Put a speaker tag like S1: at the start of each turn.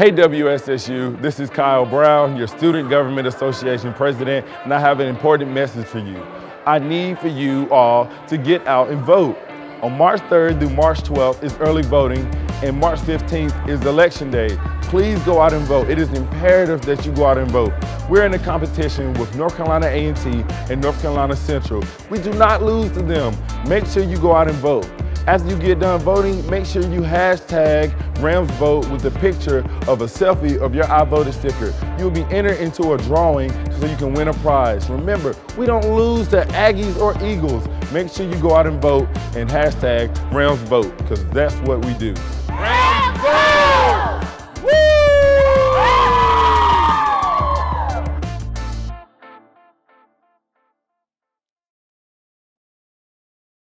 S1: Hey WSSU, this is Kyle Brown, your Student Government Association President, and I have an important message for you. I need for you all to get out and vote. On March 3rd through March 12th is early voting, and March 15th is election day. Please go out and vote. It is imperative that you go out and vote. We're in a competition with North Carolina A&T and North Carolina Central. We do not lose to them. Make sure you go out and vote. After you get done voting, make sure you hashtag Rams Vote with a picture of a selfie of your I voted sticker. You'll be entered into a drawing so you can win a prize. Remember, we don't lose to Aggies or Eagles. Make sure you go out and vote and hashtag Rams Vote because that's what we do.